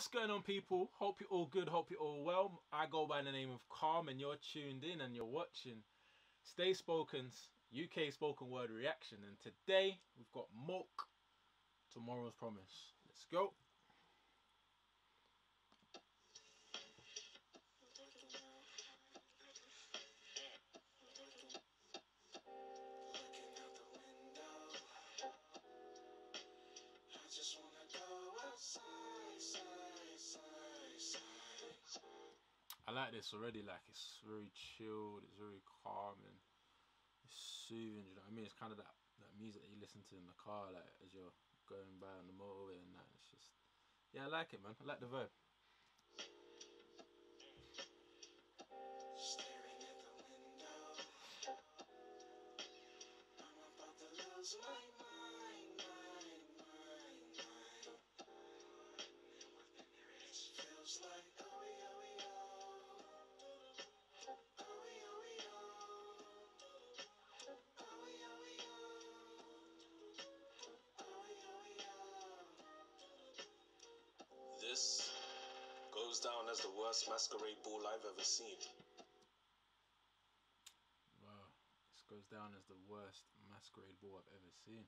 What's going on, people? Hope you're all good. Hope you're all well. I go by the name of Calm, and you're tuned in and you're watching Stay Spoken's UK spoken word reaction. And today we've got MOAK, Tomorrow's Promise. Let's go. I like this already. Like it's very chilled. It's very calm and it's soothing. You know what I mean? It's kind of that that music that you listen to in the car, like as you're going by on the motorway and that. It's just yeah, I like it, man. I like the vibe. Down as the worst masquerade ball I've ever seen. Wow, this goes down as the worst masquerade ball I've ever seen.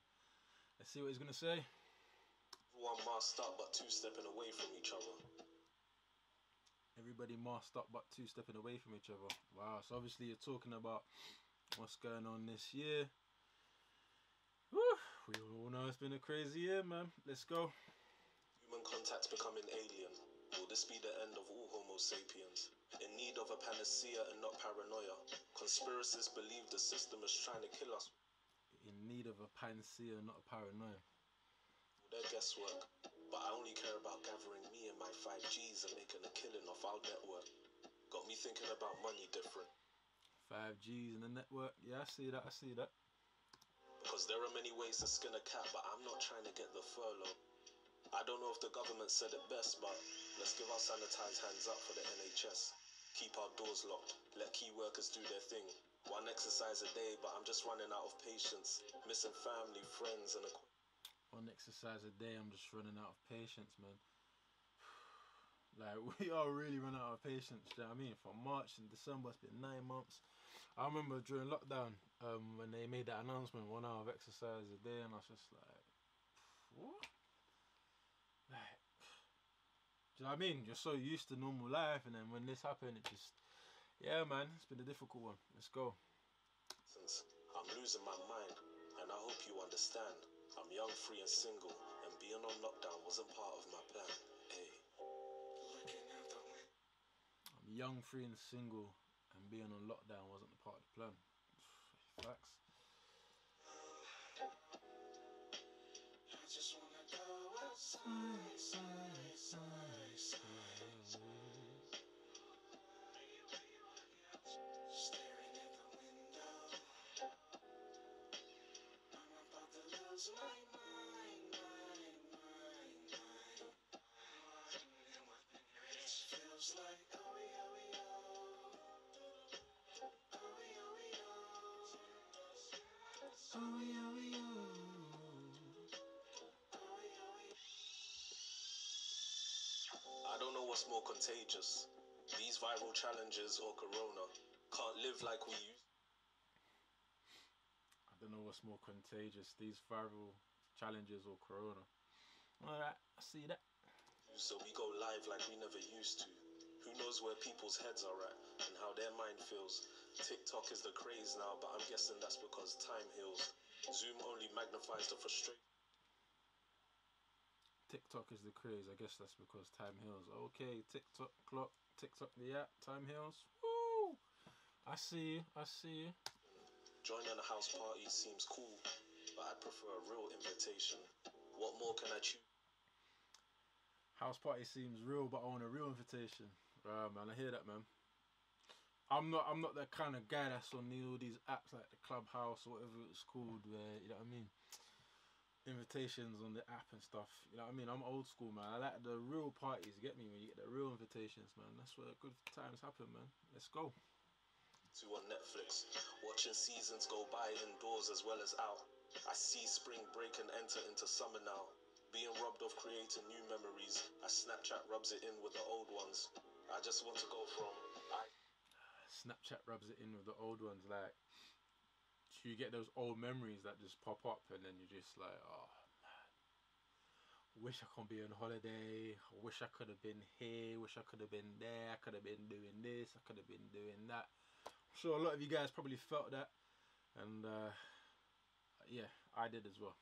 Let's see what he's gonna say. One masked up but two stepping away from each other. Everybody masked up but two stepping away from each other. Wow, so obviously you're talking about what's going on this year. Whew, we all know it's been a crazy year, man. Let's go. Human contact becoming alien. Will this be the end of all Homo sapiens? In need of a panacea and not paranoia. Conspiracists believe the system is trying to kill us. In need of a panacea, not a paranoia. Their guesswork. But I only care about gathering me and my 5Gs and making a killing off our network. Got me thinking about money different. 5Gs in the network. Yeah, I see that. I see that. Because there are many ways to skin a cat, but I'm not trying to get the furlough. I don't know if the government said it best, but let's give our sanitized hands up for the NHS. Keep our doors locked. Let key workers do their thing. One exercise a day, but I'm just running out of patience. Missing family, friends, and. One exercise a day, I'm just running out of patience, man. Like, we are really running out of patience, do you know what I mean? From March and December, it's been nine months. I remember during lockdown, um, when they made that announcement, one hour of exercise a day, and I was just like, what? Do you know what I mean? You're so used to normal life, and then when this happened, it just, yeah, man, it's been a difficult one. Let's go. I'm losing my mind, and I hope you understand. I'm young, free, and single, and being on lockdown wasn't part of my plan. Hey. I'm young, free, and single, and being on lockdown wasn't a part of the plan. Facts. I don't know what's more contagious, these viral challenges or corona. Can't live like we used. I don't know what's more contagious, these viral challenges or corona. Alright, I see that. So we go live like we never used to. Who knows where people's heads are at and how their mind feels. TikTok is the craze now, but I'm guessing that's because time heals. Zoom only magnifies the frustration. TikTok is the craze. I guess that's because time heals. Okay, TikTok clock, TikTok the app, time heals. Woo! I see you. I see you. Joining a house party seems cool, but I'd prefer a real invitation. What more can I choose? House party seems real, but I want a real invitation. Right, man. I hear that, man. I'm not. I'm not the kind of guy that's on the, all these apps like the Clubhouse or whatever it's called, where you know what I mean. Invitations on the app and stuff. You know what I mean. I'm old school, man. I like the real parties. Get me when you get the real invitations, man. That's where good times happen, man. Let's go. to on Netflix, watching seasons go by indoors as well as out. I see spring break and enter into summer now. Being robbed of creating new memories as Snapchat rubs it in with the old ones. I just want to go from I Snapchat rubs it in with the old ones. Like, you get those old memories that just pop up, and then you're just like, oh man, wish I could be on holiday. I wish I could have been here. Wish I could have been there. I could have been doing this. I could have been doing that. I'm sure a lot of you guys probably felt that, and uh, yeah, I did as well.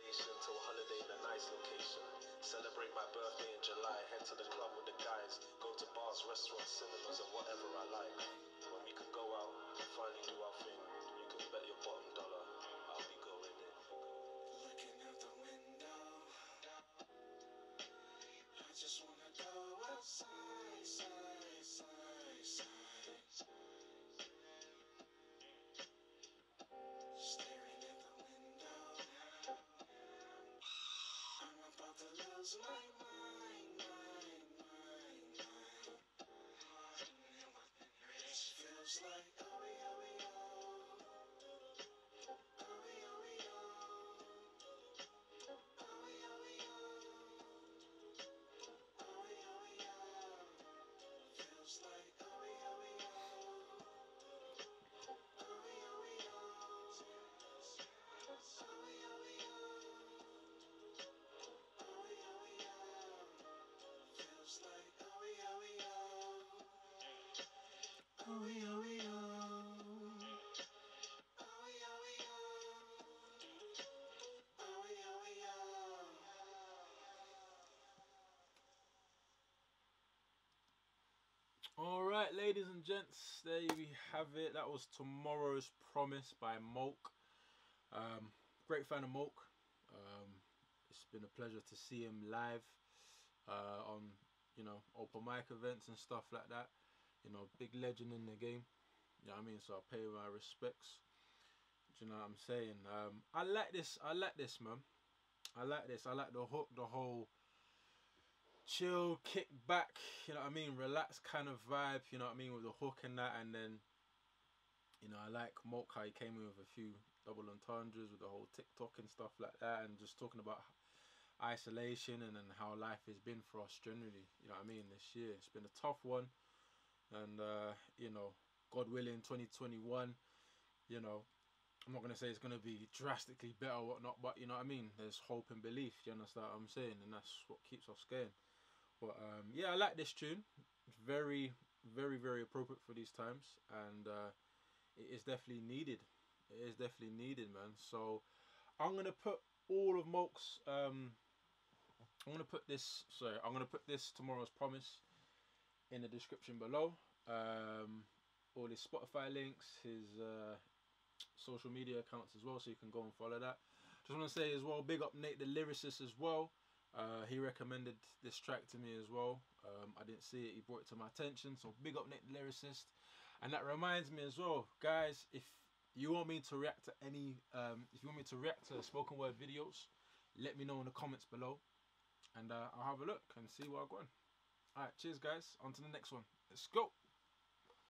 to a holiday in a nice location. Celebrate my birthday in July. Head to the club with the guys. Go to bars, restaurants, cinemas, and whatever I like. When we can go out finally do our thing, right, ladies and gents, there we have it. That was Tomorrow's Promise by MOAK. Um, great fan of MOAK. Um, it's been a pleasure to see him live uh, on, you know, open mic events and stuff like that. You know, big legend in the game. You know what I mean? So I pay my respects. Do you know what I'm saying? Um, I like this. I like this, man. I like this. I like the hook, the whole chill, kick back, you know what I mean, relax kind of vibe, you know what I mean, with the hook and that, and then, you know, I like MOAK how he came in with a few double entendres with the whole TikTok and stuff like that, and just talking about isolation and then how life has been for us generally, you know what I mean, this year. It's been a tough one, and, uh, you know, God willing, 2021, you know, I'm not going to say it's going to be drastically better or whatnot, but you know what I mean? There's hope and belief, you understand what I'm saying? And that's what keeps us going. But um, yeah, I like this tune. Very, very, very appropriate for these times, and uh, it is definitely needed. It is definitely needed, man. So I'm gonna put all of MOAK's. Um, I'm gonna put this. Sorry, I'm gonna put this tomorrow's promise in the description below. Um, all his Spotify links, his uh, social media accounts as well, so you can go and follow that. Just want to say as well, big up Nate the lyricist as well. Uh, he recommended this track to me as well. Um, I didn't see it, he brought it to my attention. So big up Nate the lyricist. And that reminds me as well, guys, if you want me to react to any, um, if you want me to react to spoken word videos, let me know in the comments below, and uh, I'll have a look and see what I've got. All right, cheers, guys. On to the next one. Let's go.